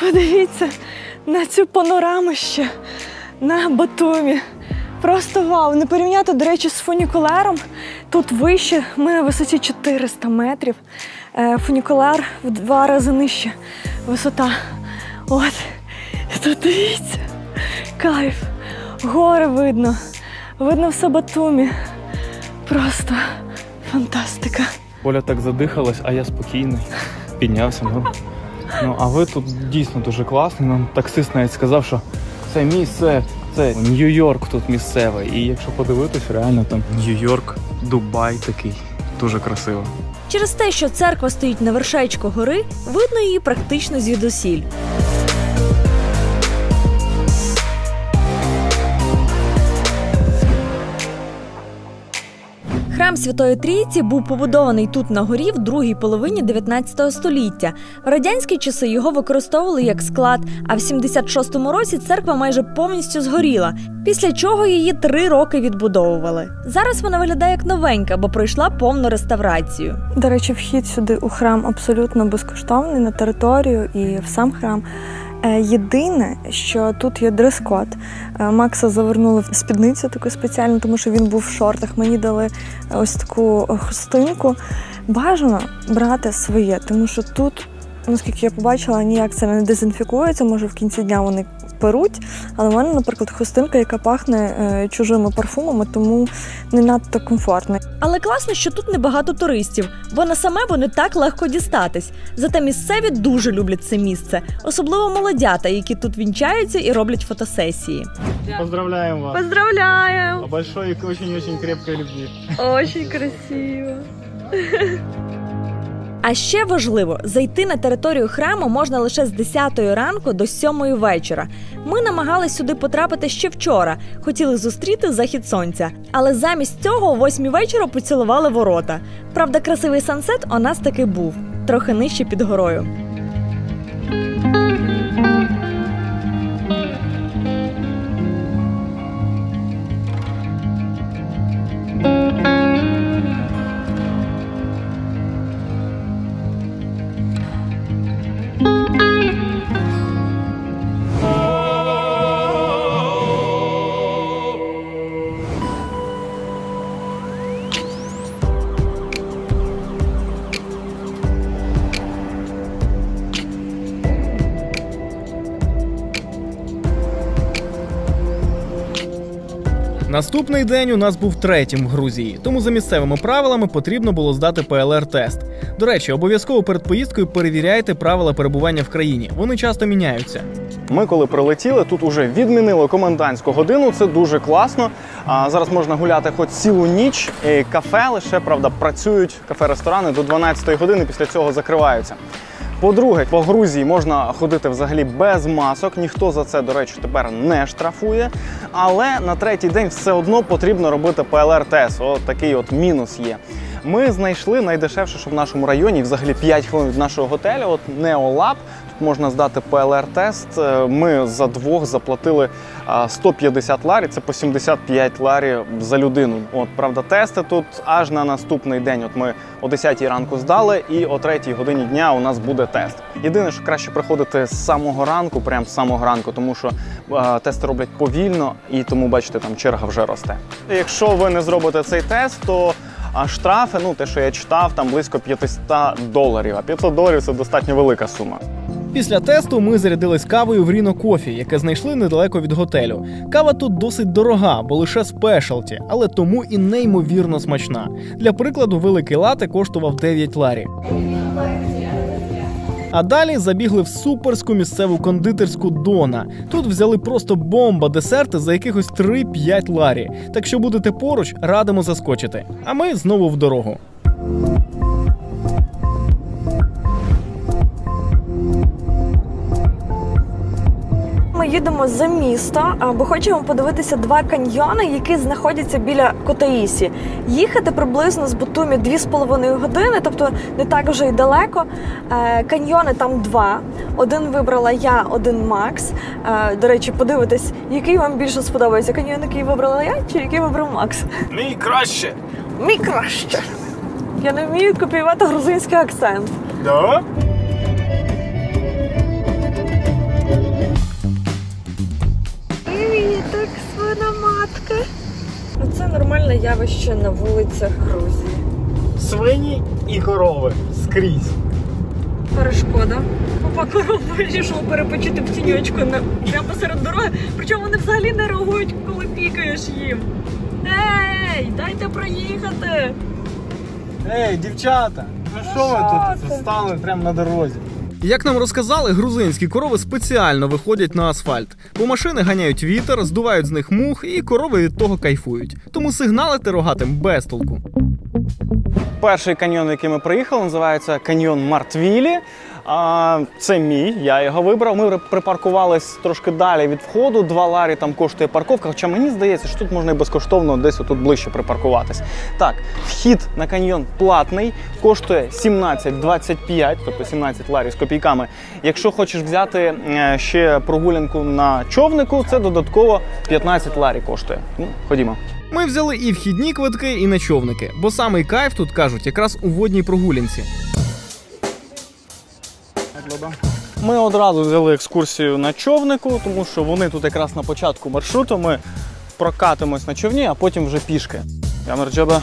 Speaker 1: Подивіться на цю панораму ще на Батумі. Просто вау! Не порівняти, до речі, з фунікулером. Тут вище, ми на висоті 400 метрів. Е, Фунікулер в два рази нижче висота. От. Тут дивіться. Кайф. Гори видно. Видно все Батумі. Просто фантастика.
Speaker 2: Оля так задихалась, а я спокійний. Піднявся. Ну, ну а ви тут дійсно дуже класний. Нам таксист навіть сказав, що це місце, це Нью-Йорк тут місцевий. І якщо подивитись, реально там Нью-Йорк, Дубай такий. Дуже красиво.
Speaker 5: Через те, що церква стоїть на вершечку гори, видно її практично звідусіль. Храм Святої Трійці був побудований тут на горі в другій половині 19 століття. В радянські часи його використовували як склад, а в 76-му році церква майже повністю згоріла, після чого її три роки відбудовували. Зараз вона виглядає як новенька, бо пройшла повну реставрацію.
Speaker 1: До речі, вхід сюди у храм абсолютно безкоштовний на територію і в сам храм. Е, Єдине, що тут є дрес-код. Е, Макса завернули в спідницю таку спеціальну, тому що він був в шортах. Мені дали ось таку хустинку. Бажано брати своє, тому що тут, наскільки я побачила, ніяк це не дезінфікується. Може, в кінці дня вони перуть. Але в мене, наприклад, хустинка, яка пахне е, чужими парфумами, тому не надто комфортно.
Speaker 5: Але класно, що тут небагато туристів, бо на Самебу не так легко дістатись. Зате місцеві дуже люблять це місце, особливо молодята, які тут вінчаються і роблять фотосесії.
Speaker 2: Поздравляємо вас.
Speaker 1: Поздравляю!
Speaker 2: Большой и очень-очень крепкой любви.
Speaker 1: Очень красиво.
Speaker 5: А ще важливо, зайти на територію храму можна лише з 10 ранку до 7 вечора. Ми намагались сюди потрапити ще вчора, хотіли зустріти захід сонця. Але замість цього о 8 вечора поцілували ворота. Правда, красивий сансет у нас таки був, трохи нижче під горою.
Speaker 4: Наступний день у нас був третім в Грузії, тому за місцевими правилами потрібно було здати ПЛР-тест. До речі, обов'язково перед поїздкою перевіряйте правила перебування в країні. Вони часто міняються.
Speaker 2: Ми коли прилетіли, тут уже відмінили комендантську годину. Це дуже класно. А зараз можна гуляти хоч цілу ніч. І кафе лише правда працюють кафе-ресторани до 12 години. Після цього закриваються. По-друге, по Грузії можна ходити взагалі без масок. Ніхто за це, до речі, тепер не штрафує. Але на третій день все одно потрібно робити ПЛР-тест. От такий от мінус є. Ми знайшли найдешевше, що в нашому районі, взагалі 5 хвилин від нашого готелю. От Неолаб. Можна здати ПЛР-тест. Е, Ми за двох заплатили а, 150 ларі, це по 75 ларі за людину. От правда, тести тут аж на наступний день. От ми о 10 ранку здали, і о 3 годині дня у нас буде тест. Єдине, що краще приходити з самого ранку, прямо з самого ранку, тому що е, тести роблять повільно, і тому бачите, там черга вже росте. Якщо ви не зробите цей тест, то а штрафи, ну те, що я читав, там близько 500 доларів. А 500 доларів це достатньо велика сума.
Speaker 4: Після тесту ми зарядились кавою в Ріно Кофі, яке знайшли недалеко від готелю. Кава тут досить дорога, бо лише спешалті, але тому і неймовірно смачна. Для прикладу, великий лате коштував 9 ларі. А далі забігли в суперську місцеву кондитерську Дона. Тут взяли просто бомба десерти за якихось 3-5 ларі. Так що будете поруч, радимо заскочити. А ми знову в дорогу.
Speaker 1: Ми їдемо за місто, бо хочемо подивитися два каньйони, які знаходяться біля Котаїсі. Їхати приблизно з Батумі 2,5 години, тобто не так вже й далеко. Е, Каньйони там два. Один вибрала я, один Макс. Е, До речі, подивитись, який вам більше сподобається. Каньйон, який вибрала я, чи який вибрав Макс?
Speaker 2: Мій краще.
Speaker 1: Мій краще. Я не вмію копіювати грузинський акцент.
Speaker 2: Да?
Speaker 1: Привіт, свина матка. Оце нормальне явище на вулицях Грузії.
Speaker 2: Свині і корови скрізь.
Speaker 1: Перешкода. Папа коров вирішив перепочити в тіньочку на прямо посеред дороги. Причому вони взагалі не реагують, коли пікаєш їм. Ей, дайте проїхати!
Speaker 2: Ей, дівчата! Ну що ви тут стали прямо на дорозі?
Speaker 4: Як нам розказали, грузинські корови спеціально виходять на асфальт, бо машини ганяють вітер, здувають з них мух, і корови від того кайфують. Тому сигналити рогатим без толку.
Speaker 2: Перший каньйон, який ми приїхали, називається каньйон Мартвілі. А, це мій, я його вибрав. Ми припаркувались трошки далі від входу. Два ларі там коштує парковка. Хоча мені здається, що тут можна і безкоштовно десь тут ближче припаркуватись. Так, вхід на каньйон платний, коштує 17,25, тобто 17 ларів з копійками. Якщо хочеш взяти е, ще прогулянку на човнику, це додатково 15 ларів коштує. Ну, ходімо.
Speaker 4: Ми взяли і вхідні квитки, і ночовники, бо самий кайф тут кажуть якраз у водній прогулянці.
Speaker 2: Ми одразу взяли екскурсію на човнику, тому що вони тут якраз на початку маршруту. Ми прокатимось на човні, а потім вже пішки. Я мерджаба.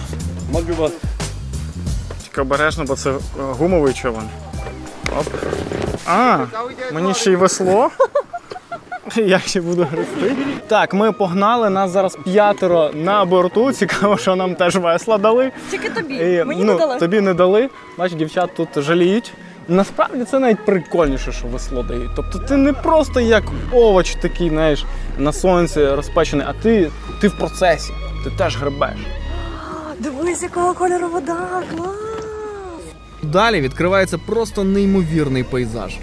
Speaker 2: Тільки обережно, бо це е, гумовий човен. Оп. А, мені ще й весло. Я ще буду грести. Так, ми погнали, нас зараз п'ятеро на борту. Цікаво, що нам теж весла дали.
Speaker 1: Тільки тобі.
Speaker 2: І,
Speaker 1: Мені
Speaker 2: ну,
Speaker 1: не дали.
Speaker 2: Тобі не дали. Бач, дівчат тут жаліють. Насправді це навіть прикольніше, що весло дають. Тобто ти не просто як овоч такий, знаєш, на сонці розпечений, а ти, ти в процесі. Ти теж гребеш.
Speaker 1: Дивись, якого кольору вода. Клас!
Speaker 4: Далі відкривається просто неймовірний пейзаж.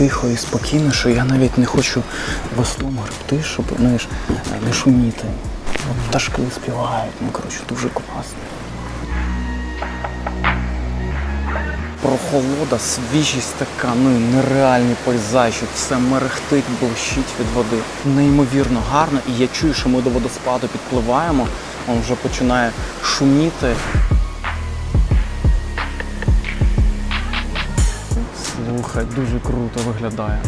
Speaker 2: Тихо і спокійно, що я навіть не хочу веслом гребти, щоб знаєш, не шуміти. Пташки співають, ну коротше, дуже класно. Прохолода, свіжість така, ну і нереальні пейзажі, все мерехтить, блищить від води. Неймовірно гарно, і я чую, що ми до водоспаду підпливаємо, він вже починає шуміти. Слухай, дуже круто виглядає.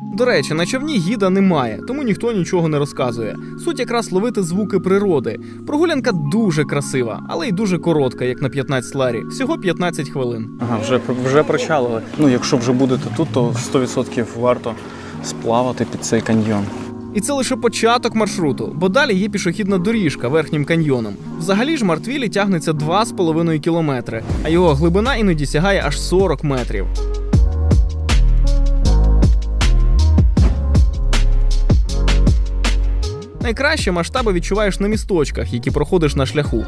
Speaker 4: До речі, на човні гіда немає, тому ніхто нічого не розказує. Суть якраз ловити звуки природи. Прогулянка дуже красива, але й дуже коротка, як на 15 ларі. Всього 15 хвилин.
Speaker 2: Ага, вже, вже причалили. Ну, якщо вже будете тут, то 100% варто сплавати під цей каньйон.
Speaker 4: І це лише початок маршруту, бо далі є пішохідна доріжка верхнім каньйоном. Взагалі ж Мартвілі тягнеться 2,5 кілометри, а його глибина іноді сягає аж 40 метрів. Найкраще масштаби відчуваєш на місточках, які проходиш на шляху.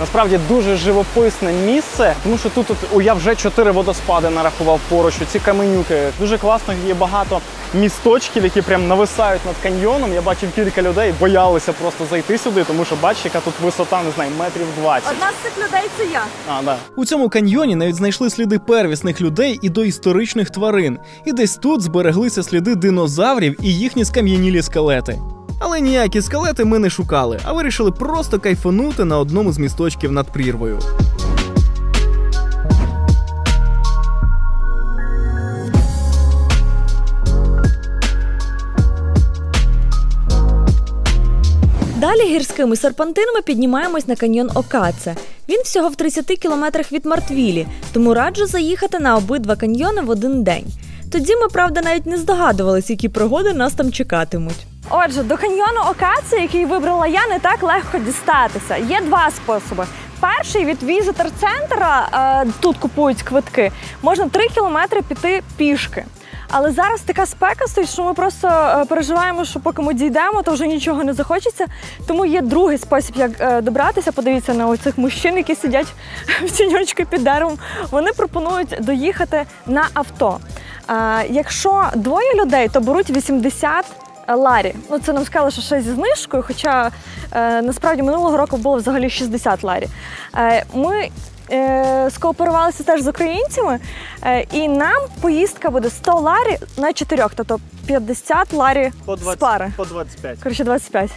Speaker 2: Насправді дуже живописне місце, тому що тут, от, о, я вже чотири водоспади нарахував поруч. Ці каменюки. Дуже класно, є багато місточків, які прям нависають над каньйоном. Я бачив кілька людей, боялися просто зайти сюди, тому що бачиш, яка тут висота, не знаю, метрів 20.
Speaker 1: Одна з цих людей це я.
Speaker 2: А, да.
Speaker 4: У цьому каньйоні навіть знайшли сліди первісних людей і доісторичних тварин. І десь тут збереглися сліди динозаврів і їхні скам'янілі скелети. Але ніякі скелети ми не шукали, а вирішили просто кайфанути на одному з місточків над прірвою.
Speaker 5: Далі гірськими серпантинами піднімаємось на каньйон Окаце. Він всього в 30 кілометрах від Мартвілі, тому раджу заїхати на обидва каньйони в один день. Тоді ми, правда, навіть не здогадувались, які пригоди нас там чекатимуть.
Speaker 1: Отже, до каньйону Окаці, який вибрала я, не так легко дістатися. Є два способи. Перший від візитор центра е, тут купують квитки. Можна 3 кілометри піти пішки. Але зараз така спека стоїть, що ми просто е, переживаємо, що поки ми дійдемо, то вже нічого не захочеться. Тому є другий спосіб, як е, добратися. Подивіться на оцих мужчин, які сидять в тіньочку під деревом. Вони пропонують доїхати на авто. Якщо двоє людей, то беруть 80 ларі. Ну це нам сказали, що ще зі знижкою, хоча е, насправді минулого року було взагалі 60 ларі. Е, ми е, скооперувалися теж з українцями, е, і нам поїздка буде 100 ларі на чотирьох, тобто 50 ларі з пари.
Speaker 2: по 25.
Speaker 1: Коротше, 25.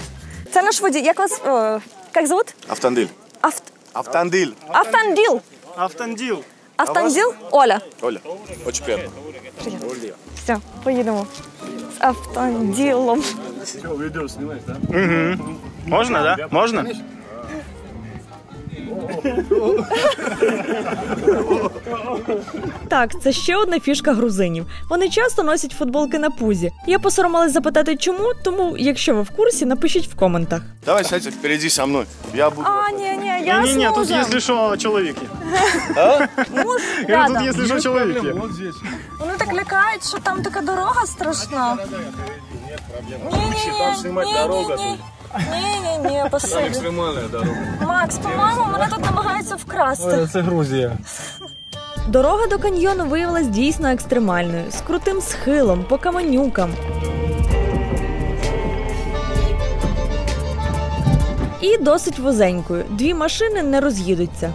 Speaker 1: Це наш водій. Як вас е, як зовут?
Speaker 10: Автандиль.
Speaker 1: Авт...
Speaker 10: Автандиль.
Speaker 1: Автанділ.
Speaker 2: Автанділ.
Speaker 1: Автанділ? Оля.
Speaker 10: Оля, очень приятно.
Speaker 1: Все, поїдемо. З автанділом.
Speaker 2: Можна, да? Можна?
Speaker 5: Так, це ще одна фішка грузинів. Вони часто носять футболки на пузі. Я посоромилась запитати, чому, тому якщо ви в курсі, напишіть в коментах.
Speaker 10: Давай сядь впереди со мной. Я буду...
Speaker 1: А, ні, ні, я
Speaker 2: Ні, ні,
Speaker 1: з
Speaker 2: тут,
Speaker 1: мужем.
Speaker 2: якщо що, чоловіки.
Speaker 1: Муж
Speaker 2: Тут,
Speaker 1: рядом.
Speaker 2: якщо що, чоловіки.
Speaker 1: Вони так лякають, що там така дорога страшна. Ні-ні-ні, ні-ні-ні. Ні-ні-ні, спасибі.
Speaker 10: Экстремальная дорога.
Speaker 1: Макс, по-моєму, мене тут намагаються вкрасти.
Speaker 2: Це Грузія.
Speaker 5: Дорога до каньйону виявилась дійсно екстремальною, з крутим схилом, по каменюкам. І досить вузенькою. Дві машини не роз'їдуться.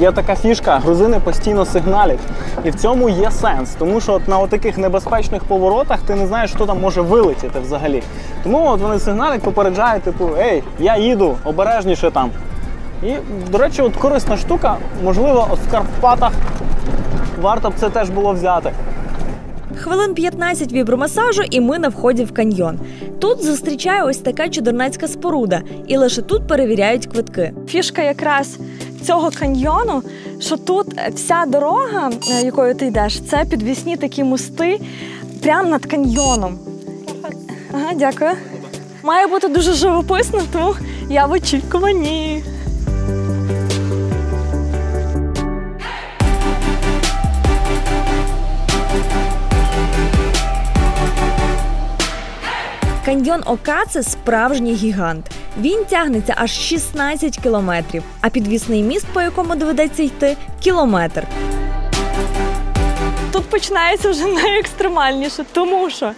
Speaker 2: Є така фішка, грузини постійно сигналять. І в цьому є сенс, тому що от на таких небезпечних поворотах ти не знаєш, хто там може вилетіти взагалі. Тому от вони сигналять, попереджають, типу, ей, я їду, обережніше там. І, до речі, от корисна штука, можливо, от в Карпатах варто б це теж було взяти.
Speaker 5: Хвилин 15 вібромасажу, і ми на вході в каньйон. Тут зустрічає ось така чудернацька споруда, і лише тут перевіряють квитки.
Speaker 1: Фішка якраз цього каньйону, що тут вся дорога, е, якою ти йдеш, це підвісні такі мости прямо над каньйоном. Ага, дякую. Має бути дуже живописно, тому я в очікуванні.
Speaker 5: Каньйон Ока це справжній гігант. Він тягнеться аж 16 кілометрів, а підвісний міст, по якому доведеться йти, кілометр.
Speaker 1: Тут починається вже найекстремальніше, тому що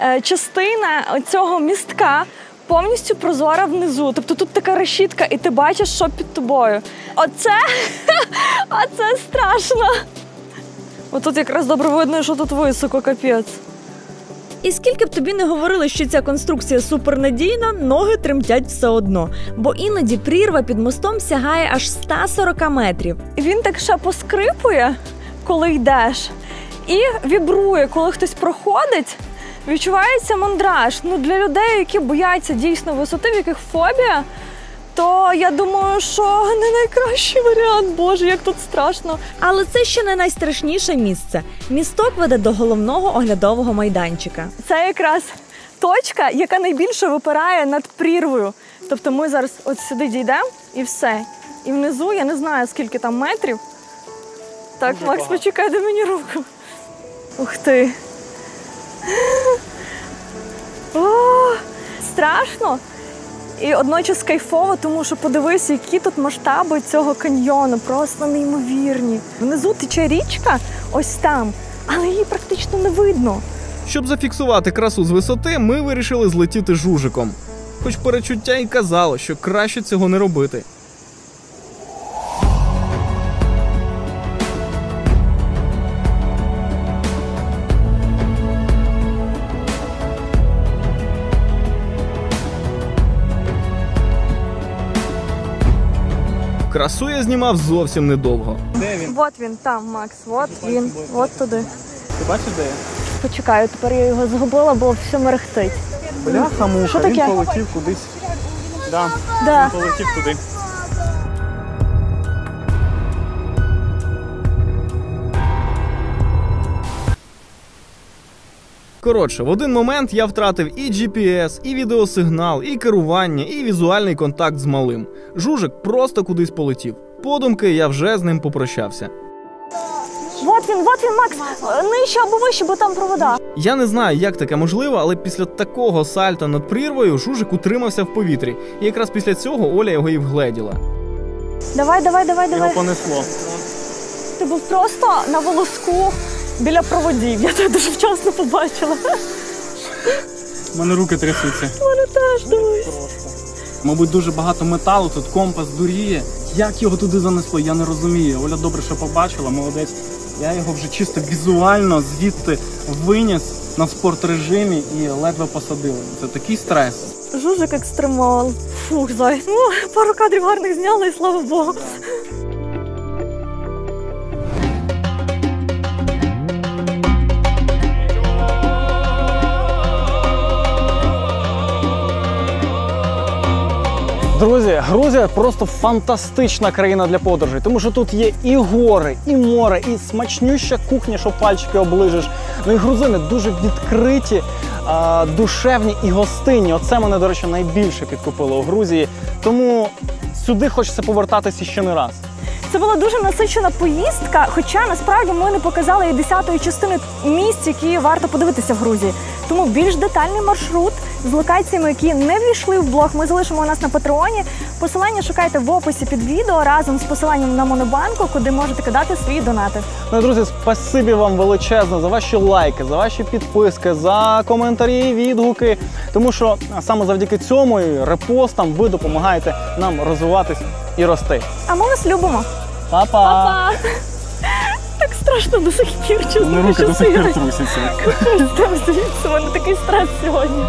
Speaker 1: е, частина цього містка повністю прозора внизу. Тобто тут така решітка, і ти бачиш, що під тобою. Оце, оце страшно. Отут якраз добре видно, що тут високо, капець.
Speaker 5: І скільки б тобі не говорили, що ця конструкція супернадійна, ноги тремтять все одно, бо іноді прірва під мостом сягає аж 140 метрів.
Speaker 1: Він так ще поскрипує, коли йдеш. і вібрує, коли хтось проходить. Відчувається мандраж. Ну, для людей, які бояться дійсно висоти, в яких фобія, то я думаю, що не найкращий варіант. Боже, як тут страшно.
Speaker 5: Але це ще не найстрашніше місце. Місток веде до головного оглядового майданчика.
Speaker 1: Це якраз точка, яка найбільше випирає над прірвою. Тобто ми зараз от сюди дійдемо і все. І внизу я не знаю, скільки там метрів. Так, Макс, почекай, дай мені руку. Ух ти. О, страшно. І одночас кайфово, тому що подивись, які тут масштаби цього каньйону, просто неймовірні. Внизу тече річка, ось там, але її практично не видно.
Speaker 4: Щоб зафіксувати красу з висоти, ми вирішили злетіти жужиком. Хоч перечуття і казало, що краще цього не робити. Красу я знімав зовсім недовго. Де він?
Speaker 1: От він там, Макс, от він, от туди.
Speaker 2: Ти бачиш, де я?
Speaker 1: Почекаю, тепер я його згубила, бо все мерехтить.
Speaker 2: Бляха муха,
Speaker 1: Що
Speaker 2: він
Speaker 1: таке?
Speaker 2: полетів кудись. Да,
Speaker 1: Да.
Speaker 2: він полетів туди.
Speaker 4: Коротше, в один момент я втратив і GPS, і відеосигнал, і керування, і візуальний контакт з малим. Жужик просто кудись полетів. Подумки я вже з ним попрощався.
Speaker 1: От він, от він, Макс, нижче або вище, бо там провода.
Speaker 4: Я не знаю, як таке можливо, але після такого сальта над прірвою жужик утримався в повітрі. І якраз після цього Оля його і вгледіла.
Speaker 1: Давай, давай, давай,
Speaker 2: Його
Speaker 1: давай.
Speaker 2: понесло.
Speaker 1: Ти був просто на волоску біля проводів. Я тебе дуже вчасно побачила.
Speaker 2: У мене руки трясуться.
Speaker 1: Мене теж дивись.
Speaker 2: Мабуть, дуже багато металу, тут компас дуріє. Як його туди занесло, я не розумію. Оля добре, що побачила, молодець. Я його вже чисто візуально звідти виніс на спорт-режимі і ледве посадили. Це такий стрес.
Speaker 1: Жужик екстремал. Фух, зай. Ну, пару кадрів гарних зняли, і слава Богу.
Speaker 2: Друзі, Грузія просто фантастична країна для подорожей, тому що тут є і гори, і море, і смачнюща кухня, що пальчики оближеш. Ну і грузини дуже відкриті, душевні і гостинні. Оце мене, до речі, найбільше підкупило у Грузії. Тому сюди хочеться повертатися ще не раз.
Speaker 1: Це була дуже насичена поїздка, хоча насправді ми не показали і десятої частини місць, які варто подивитися в Грузії. Тому більш детальний маршрут з локаціями, які не ввійшли в блог, ми залишимо у нас на патреоні. Посилання шукайте в описі під відео разом з посиланням на монобанку, куди можете кидати свої донати.
Speaker 2: Ну друзі, спасибі вам величезне за ваші лайки, за ваші підписки, за коментарі, відгуки. Тому що саме завдяки цьому і репостам ви допомагаєте нам розвиватись і рости.
Speaker 1: А ми вас любимо.
Speaker 2: Па-па!
Speaker 1: Па! Так страшно до сих пір, чесно.
Speaker 2: Руки до сих пір
Speaker 1: сьогодні.
Speaker 2: трусяться.
Speaker 1: Мене такий стрес сьогодні.